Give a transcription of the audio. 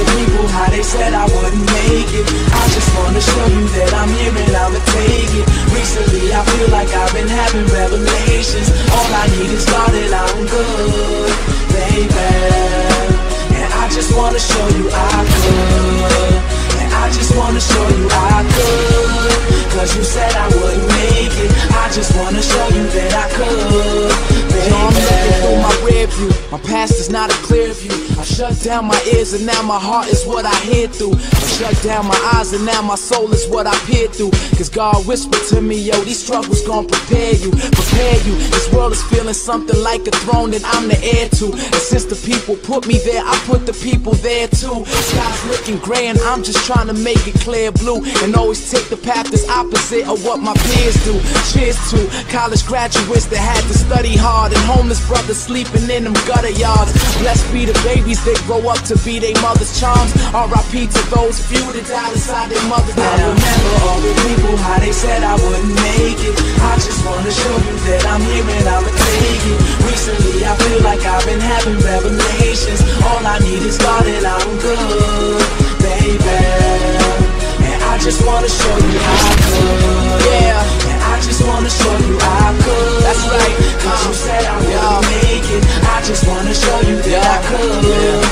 the people how they said I wouldn't make it I just wanna show you that I'm here and I'ma take it. Recently I feel like I've been having revelations. All I need is God and I'm good, baby. And I just wanna show you I could And I just wanna show you I could that I could. So I'm looking through my rear view. My past is not a clear view. I shut down my ears and now my heart is what I hear through. I shut down my eyes and now my soul is what I peer through. Cause God whispered to me, yo, these struggles gon' prepare you, prepare you. This world is feeling something like a throne that I'm the heir to. And since the people put me there, I put the people there too. Sky's looking gray and I'm just trying to make it clear blue. And always take the path that's opposite of what my peers do. Cheers to college graduates that had to study hard and homeless brothers sleeping in them gutter yards. Blessed be the babies that grow up to be their mother's charms. R.I.P. to those few that died inside their mother's I remember all the people, how they said I wouldn't make it. I just wanna show you that I'm here and I'ma take it. Recently, I feel like I've been having revelations. All I need is God and I'm good, baby. And I just wanna show you how just wanna show you that I could.